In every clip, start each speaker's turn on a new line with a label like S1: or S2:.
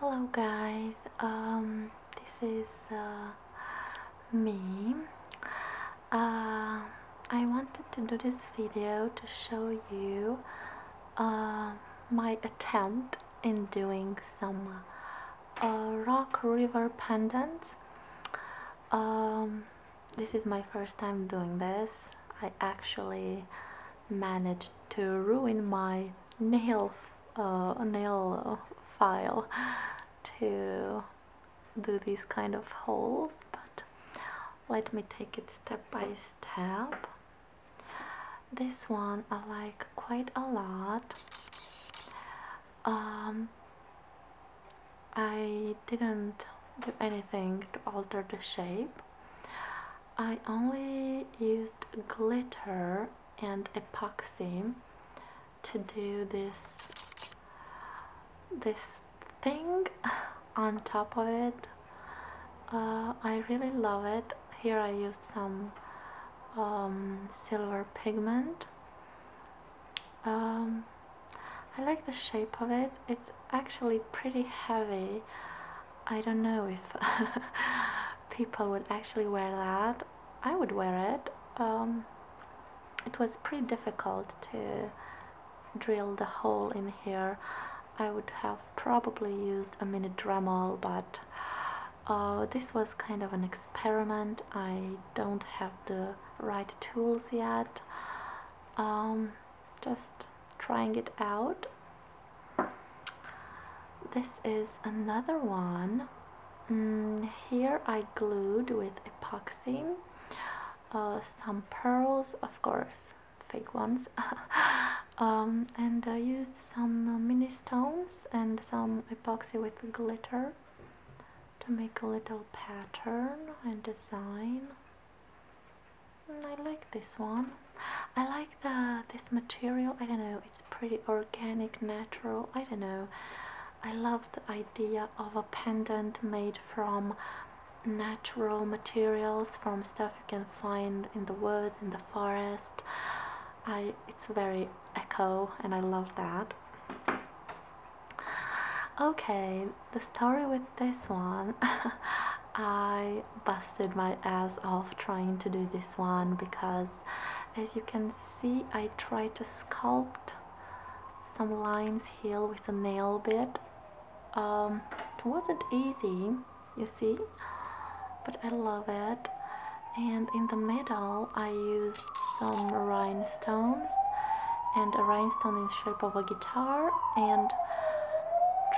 S1: Hello guys, um, this is uh, me. Uh, I wanted to do this video to show you uh, my attempt in doing some uh, rock river pendants. Um, this is my first time doing this. I actually managed to ruin my nail uh, nail file to do these kind of holes but let me take it step by step. This one I like quite a lot. Um, I didn't do anything to alter the shape. I only used glitter and epoxy to do this this thing on top of it uh, I really love it. Here I used some um, silver pigment. Um, I like the shape of it. It's actually pretty heavy. I don't know if people would actually wear that. I would wear it. Um, it was pretty difficult to drill the hole in here I would have probably used a mini Dremel but uh, this was kind of an experiment. I don't have the right tools yet. Um, just trying it out. This is another one. Mm, here I glued with epoxy. Uh, some pearls of course fake ones um, and I used some uh, mini stones and some epoxy with glitter to make a little pattern and design. And I like this one. I like the this material. I don't know. It's pretty organic natural. I don't know. I love the idea of a pendant made from natural materials from stuff you can find in the woods in the forest. I it's very echo and I love that. Okay the story with this one. I busted my ass off trying to do this one because as you can see I tried to sculpt some lines here with a nail bit. Um, it wasn't easy you see but I love it. And in the middle I used some rhinestones and a rhinestone in shape of a guitar and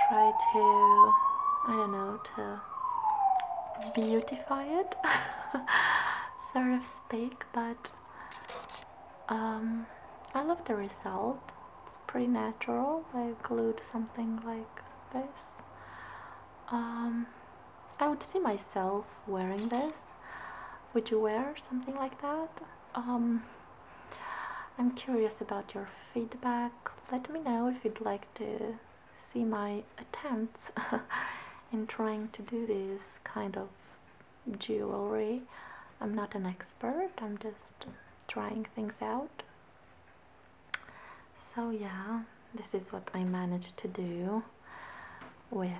S1: try to I don't know to beautify it. Sort of speak but um, I love the result. It's pretty natural. I glued something like this. Um, I would see myself wearing this. Would you wear something like that? Um, I'm curious about your feedback. Let me know if you'd like to see my attempts in trying to do this kind of jewelry. I'm not an expert I'm just trying things out. So yeah this is what I managed to do with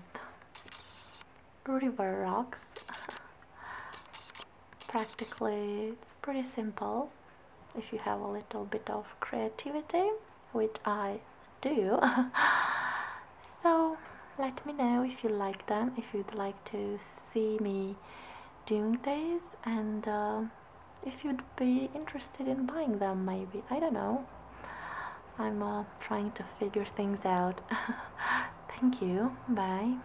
S1: river rocks. Practically it's pretty simple if you have a little bit of creativity which I do. So let me know if you like them if you'd like to see me doing this and uh, if you'd be interested in buying them maybe. I don't know. I'm uh, trying to figure things out. Thank you. Bye